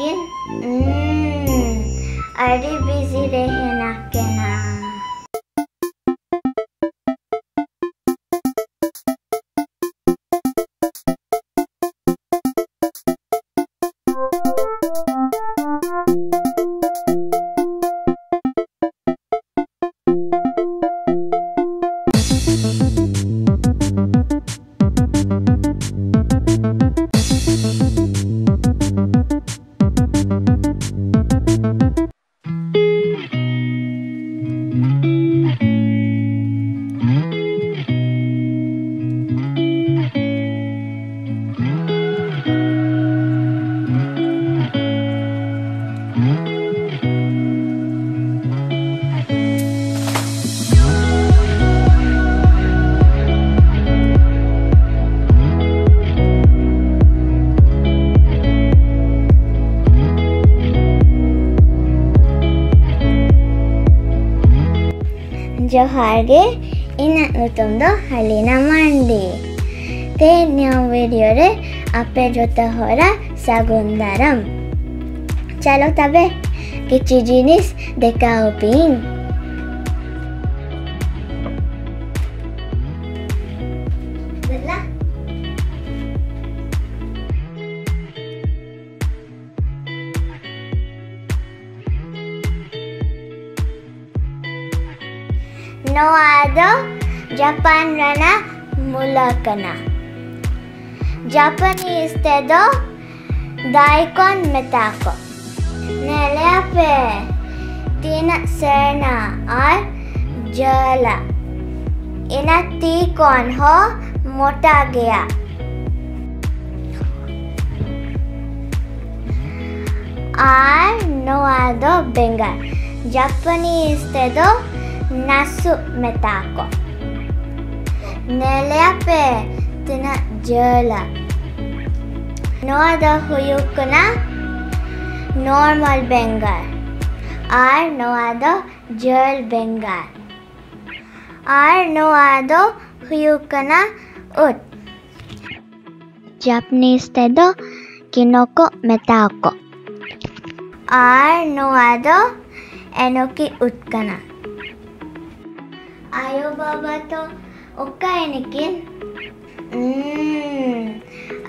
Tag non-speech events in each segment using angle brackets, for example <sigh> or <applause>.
लेकिन हम्म, अरे बिज़ी रहे ना के जोहारे इन नुतम दो हलीना मंडी ते न्यू वीडियो रे आपे जो तो हो रा चलो तबे किचु जिनिस देखा हो धन्यवाद जपान रना मुलाकना जापानी इस्ते दो दाइकोन मेताको नेले पे तीन सेना और जला इना ती कौन हो मोटा गया आर नो आदो बेंगल जापानी इस्ते दो nasumetako. Neliapettina jöla. Noada huyukuna normal bengal. Ar noado jöl bengal. Ar noado huyukuna ut. Japanese tedo kinoko metako. Ar noado enoki utkana. आयो बाबा तो ओका एनकिन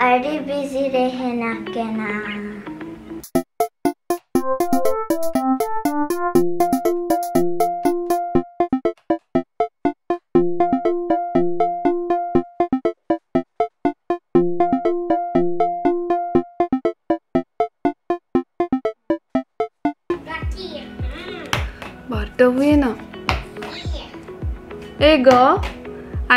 अरे बिज़ी रहना के ना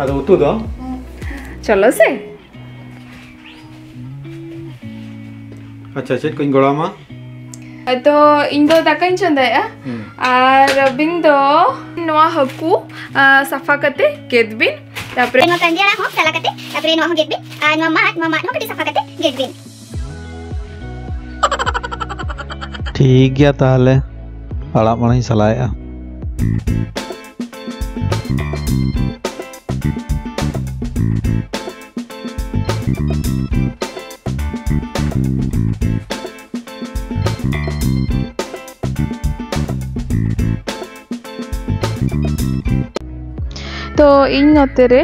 ᱟᱫᱚ ᱩᱛᱩ ᱫᱚ चलो से ᱟᱪᱪᱷᱟ ᱪᱮᱫ ᱠᱚᱧ ᱜᱚᱲᱚᱣᱟᱢᱟ तो इन दो दाकाइन चंदाया और बिन दो नवा हकू सफा कते केदबिन तापरे Nwa kanjara ho sala kate tapre nwa ho get bin ah nwa mat nwa mat ho kate safa kate get bin ᱴᱷᱤᱠ ᱜᱮᱭᱟ ᱛᱟᱦᱚᱞᱮ ᱟᱲᱟᱜ ᱢᱟᱲᱟᱧ ᱥᱟᱞᱟᱭᱮᱜᱼᱟ ᱛᱚ ᱤᱧ ᱱᱚᱛᱮ ᱨᱮ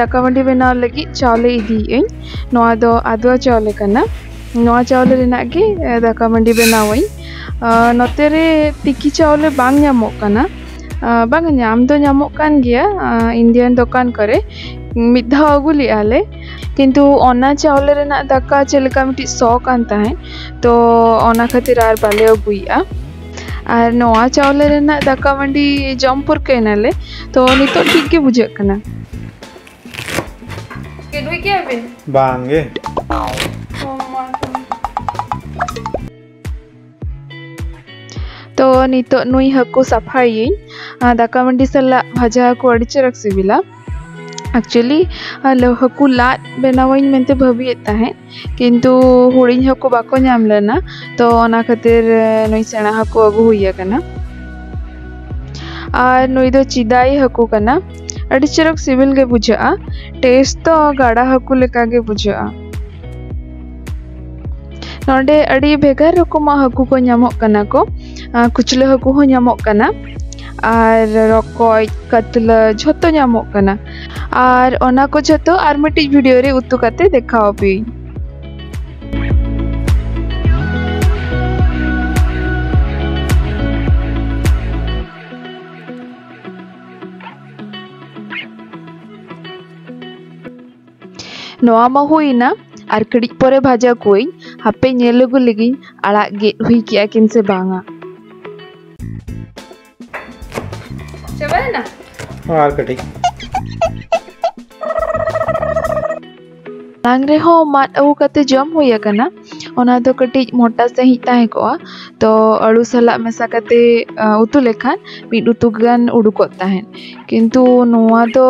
ᱫᱟᱠᱟ ᱢᱟᱹᱰᱤ ᱵᱮᱱᱟᱣ ᱞᱟᱹᱜᱤᱫ ᱪᱟᱣᱞᱮ ᱤᱫᱤᱭᱟᱹᱧ ᱱᱚᱣᱟ ᱫᱚ ᱟᱫᱣᱟ ᱪᱟᱣᱞᱮ ᱠᱟᱱᱟ ᱱᱚᱣᱟ ᱪᱟᱣᱞᱮ ᱨᱮᱱᱟᱜ ᱜᱮ ᱫᱟᱠᱟ ᱢᱟᱹᱰᱤ ᱵᱮᱱᱟᱣᱟᱹᱧ ᱱᱚᱛᱮ ᱨᱮ ᱛᱤᱠᱤ ᱪᱟᱣᱞᱮ ᱵᱟᱝ ᱧᱟᱢᱚᱜ ᱠᱟᱱᱟ ᱵᱟᱝ ᱧᱟᱢ ᱫᱚ ᱧᱟᱢᱚᱜ ᱠᱟᱱ ᱜᱮᱭᱟ ᱤᱱᱰᱤᱭᱟᱱ ᱫᱚᱠᱟᱱ ᱠᱚᱨᱮ ᱢᱤᱫ ᱫᱷᱟᱣ ᱟᱹᱜᱩ ᱞᱮᱫᱼᱟ ᱞᱮ ᱠᱤᱱᱛᱩ ᱚᱱᱟ ᱪᱟᱣᱞᱮ ᱨᱮᱱᱟᱜ ᱫᱟᱠᱟ ᱪᱮᱫ ᱞᱮᱠᱟ ᱢᱤᱫᱴᱤᱡ ᱥᱚ ᱠᱟᱱ ᱛᱟᱦᱮᱸᱫ ᱛᱚ ᱚᱱᱟ ᱠᱷᱟᱹᱛᱤᱨ ᱟᱨ ᱵᱟᱞᱮ ᱟᱹᱜᱩᱭᱮᱫᱼᱟ ᱟᱨ ᱱᱚᱣᱟ ᱪᱟᱣᱞᱮ ᱨᱮᱱᱟᱜ ᱫᱟᱠᱟ ᱢᱟᱹᱰᱤ ᱡᱚᱢ ᱯᱩᱨᱠᱟᱹᱭᱮᱱᱟᱞᱮ ᱛᱚ ᱱᱤᱛᱚᱜ ᱴᱷᱤᱠ ᱜᱮ ᱵᱩᱡᱷᱟᱹᱜ ᱠᱟᱱᱟ ᱜᱮᱰᱩᱭ ᱜᱮᱭᱟᱵᱤᱱ ᱵᱟᱝ ᱜᱮ ᱛᱚ ᱱᱤᱛᱚᱜ ᱱᱩᱭ ᱦᱟᱹᱠᱩ ᱥᱟᱯᱷᱟᱭᱤᱧ मंडी सला भाजा हकु अड़ी चरक सिबिला एक्चुअली हकु लाद बनावኝ मेनते भाबिए ताहें किंतु हुडिंग हकु बाको नाम लेना तो ओना खातिर नुई सेना हकु अगु कना और नुई दो चिदाई हकु कना अड़ी चरक सिबिल गे बुझा टेस्ट तो गाड़ा हकु लेका गे बुझा नोडे अड़ी भेगार रकम हकु को नामक कना को कुचले हकु हो नामक कना और रकॉय कतला नामक कना और ओना को झतो आर मिटी वीडियो रे उतु भी नोआ मा हुईना और कड़ी परे भाजा कोई हापे नेलगु लगी आड़ा गेट हुई से बांगा और कटी। लांग रे हो, मात अउ कते जम हुई कना। ओना तो कटी मोटा ताहे को तो अड़ू सला मेसा कते उतु लेखान, मिड उतु गान उडुको ताहेन। किंतु नोआ तो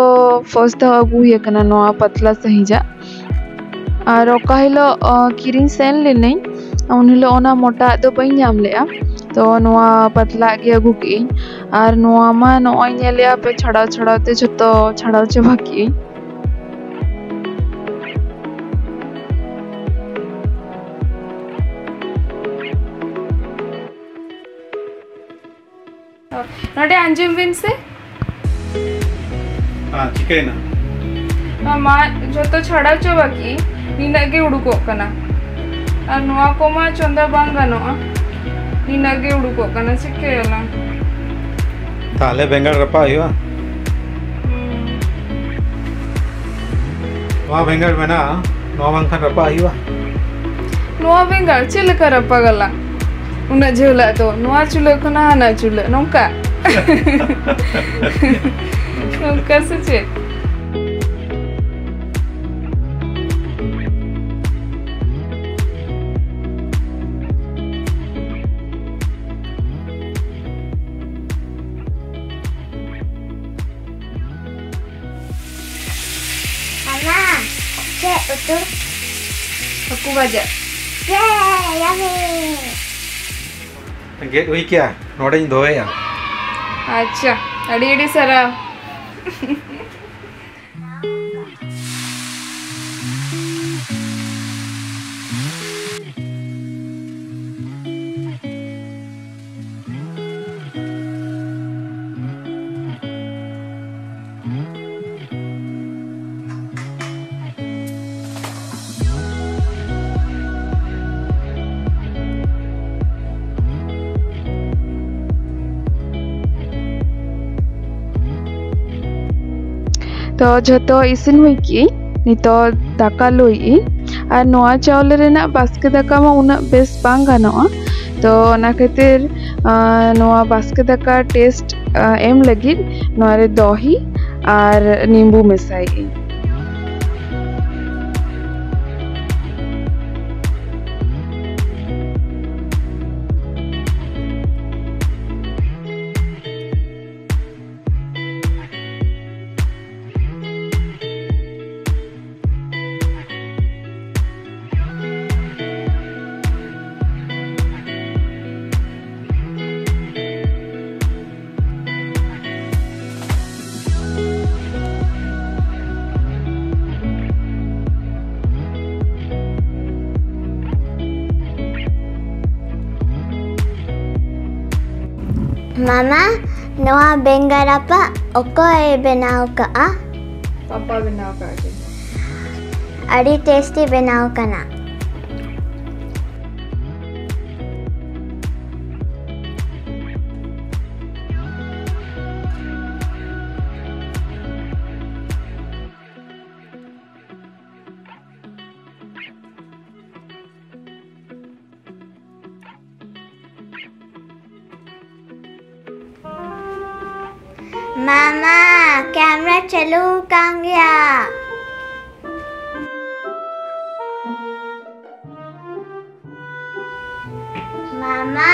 फ़र्स्ट दा अगु हुई नोआ पतला सही जा। और ओका हिलो किरिन सेन लेनै उन हिलो, ओना मोटा दो बई नाम तो नोआ पतला गे अगु की और नोआ मा नोय नेलिया पे छड़ा छड़ा ते जतो छड़ा चबा की नोडे अंजुम बिन से? हाँ चिकन मा जतो छड़ा चबा की नीना गे उडुको कना। और नोआ को मा चंदा बांग गानोआ नीना गे उडुको कना सिकेला ताले बेंगल रपा हुआ वहाँ बेंगल में ना नौ बंखन रपा हुआ नोआ बेंगल चेल कर पगला उना झोला cek betul. aku baca Yeay, yummy. Gate हुई क्या नोड़े धोए या अच्छा अड़ी अड़ी सरा <laughs> तो झतो इसिन हुई की नितो दाका लुई और नोआ चावल रेना बास्के दाका मा उना बेस बांग गानोआ तो ओना खातिर नोआ बास्के दाका टेस्ट एम लगी नोआ रे दही और नींबू Mesai Mama, Noah Bengal apa? Okoy बनाओ का आ पापा बनाओ काजे अड़ी टेस्टी बनाओ मामा कैमरा चलो कहाँ गया मामा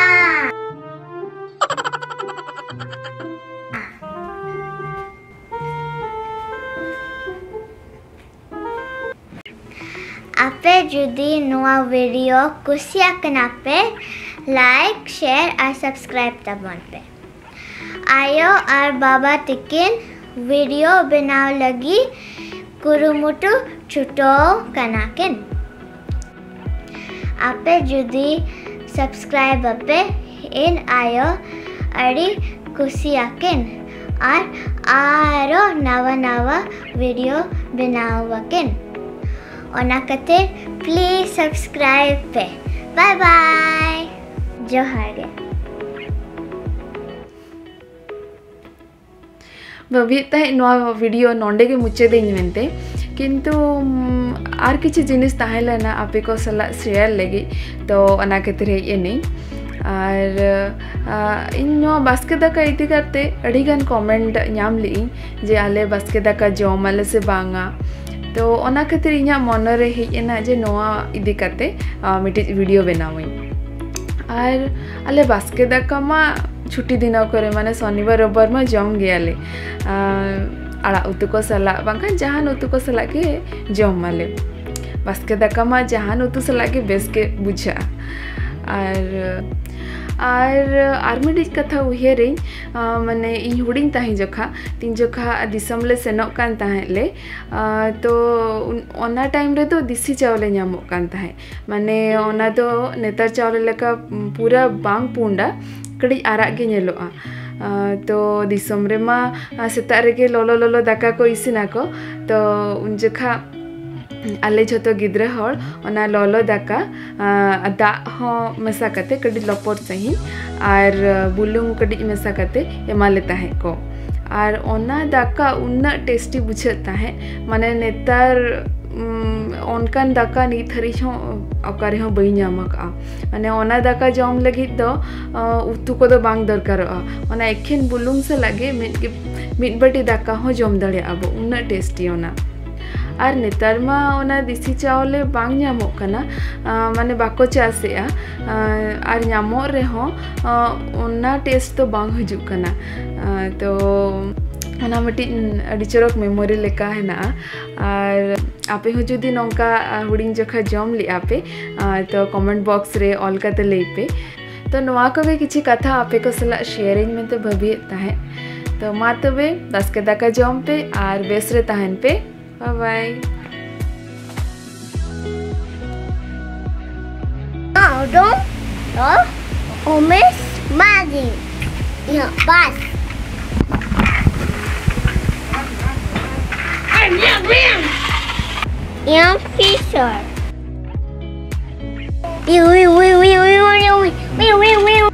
আপে যদি নয়া ভিডিও কুশিয়া কানাপে লাইক শেয়ার আর সাবস্ক্রাইব তাবন পে आयो और बाबा तिकिन वीडियो बनाव लगी। कुरुमुटु छुटो कनाकिन। आपे जुदी सब्सक्राइब पे इन आयो अड़ी कुसियाकिन और आरो नवा नवा वीडियो बनावकिन। ओना कते प्लीज़ सब्सक्राइब पे। बाय बाय जोहार गे ᱵᱷᱟᱹᱵᱤᱭᱮᱫ ᱛᱟᱦᱮᱸᱫ ᱱᱚᱣᱟ ᱵᱷᱤᱰᱤᱭᱳ ᱱᱚᱸᱰᱮ ᱜᱮ ᱢᱩᱪᱟᱹᱫᱤᱧ ᱢᱮᱱᱛᱮ ᱠᱤᱱᱛᱩ ᱟᱨ ᱠᱤᱪᱷᱩ ᱡᱤᱱᱤᱥ ᱛᱟᱦᱮᱸ ᱞᱮᱱᱟ ᱟᱯᱮ ᱠᱚ ᱥᱟᱞᱟᱜ ᱥᱮᱭᱟᱨ ᱞᱟᱹᱜᱤᱫ ᱛᱚ ᱚᱱᱟ ᱠᱷᱟᱹᱛᱤᱨ ᱦᱮᱡ ᱮᱱᱟᱹᱧ ᱟᱨ ᱤᱧ ᱱᱚᱣᱟ ᱵᱟᱥᱠᱮ ᱫᱟᱠᱟ ᱤᱫᱤ ᱠᱟᱛᱮ ᱟᱹᱰᱤᱜᱟᱱ ᱠᱚᱢᱮᱱᱴ ᱧᱟᱢ ᱞᱮᱜᱼᱤᱧ ᱡᱮ ᱟᱞᱮ ᱵᱟᱥᱠᱮ ᱫᱟᱠᱟ ᱡᱚᱢᱟᱞᱮ ᱥᱮ ᱵᱟᱝᱟ ᱛᱚ ᱚᱱᱟ ᱠᱷᱟᱹᱛᱤᱨ ᱤᱧᱟᱹᱜ ᱢᱚᱱᱮᱨᱮ ᱦᱮᱡ ᱮᱱᱟ ᱡᱮ ᱱᱚᱣᱟ ᱤᱫᱤ ᱠᱟᱛᱮ ᱢᱤᱫᱴᱤᱡ ᱵᱷᱤᱰᱤᱭᱳ ᱵᱮᱱᱟᱣᱟᱹᱧ আর আলে বাস্কে দাকামা ছুটি দিন করে মানে শনিবার রোববার মা জম গেলে আড়া উতুক সালা বাঙ্কা জাহান উতুক সালাকে জম মালে বাস্কে দাকামা জাহান উতু সালাকে বেশকে বুঝা আর आर, आर्मी कथा उयर मानने हूँ तह जोखा, तीन जोखा दिसमले सेनोक ले तो ओना टाइम रे तो दिसी चावले मानने ओना तो नेतार चावले लेका पूरा बांग पूंडा, कड़ी आरागे तो दिसम रे मा सेता रेगे लोलो लोलो दाका को इसिना को तो उन जोखा ᱟᱞᱮ ᱡᱷᱚᱛᱚ ᱜᱤᱫᱽᱨᱟᱹ ᱦᱚᱲ ᱚᱱᱟ ᱞᱚᱞᱚ ᱫᱟᱠᱟ ᱫᱟᱜ ᱦᱚᱸ ᱢᱮᱥᱟ ᱠᱟᱛᱮ ᱠᱟᱹᱴᱤᱡ ᱞᱚᱯᱚᱴ ᱥᱟᱺᱦᱤᱡ ᱟᱨ ᱵᱩᱞᱩᱝ ᱠᱟᱹᱴᱤᱡ ᱢᱮᱥᱟ ᱠᱟᱛᱮ ᱮᱢᱟᱞᱮ ᱛᱟᱦᱮᱸᱫ ᱠᱚ ᱟᱨ ᱚᱱᱟ ᱫᱟᱠᱟ ᱩᱱᱟᱹᱜ ᱴᱮᱥᱴᱤ ᱵᱩᱡᱷᱟᱹᱜ ᱛᱟᱦᱮᱸᱫ ᱢᱟᱱᱮ ᱱᱮᱛᱟᱨ ᱚᱱᱠᱟᱱ ᱫᱟᱠᱟ ᱱᱤᱛ ᱦᱟᱹᱨᱤᱡ ᱦᱚᱸ ᱚᱠᱟᱨᱮ ᱦᱚᱸ ᱵᱟᱹᱧ ᱧᱟᱢ ᱟᱠᱟᱫᱼᱟ ᱢᱟᱱᱮ ᱚᱱᱟ ᱫᱟᱠᱟ ᱡᱚᱢ ᱞᱟᱹᱜᱤᱫ ᱫᱚ ᱩᱛᱩ ᱠᱚᱫᱚ ᱵᱟᱝ ᱫᱚᱨᱠᱟᱨᱚᱜᱼᱟ ᱚᱱᱟ ᱮᱠᱷᱮᱱ ᱵᱩᱞᱩᱝ ᱥᱟᱞᱟᱜ ᱜᱮ ᱢᱤᱫ ᱵᱟᱹᱴᱤ ᱫᱟᱠᱟ ᱦᱚᱸ ᱡᱚᱢ ᱫᱟᱲᱮᱭᱟᱜᱼᱟ ᱵᱚ ᱩᱱᱟᱹᱜ ᱴᱮᱥᱴᱤ ᱚᱱᱟ और नेतारमा दिसी चावले बांग चावलेना माने बाको चासे और नाम टेस्ट तो बांग हजुकना तो ना मटी अड़ी चरक मेमोरी लेका है ना और आपे हो जुदी नौका हुडिंग जखा जम ले आपे तो कमेंट बॉक्स रे ऑल का ले पे तो नवा को भी किसी कथा आपे को सला शेयरिंग में तो भविता है तो मा दस के दाका जम पे और बेसरे तहन पे Bye-bye. Aldo, đó, Omis, Madi, Nhật Bạch. I'm Young Man. Young Fisher. Wee wee wee wee wee wee wee wee wee wee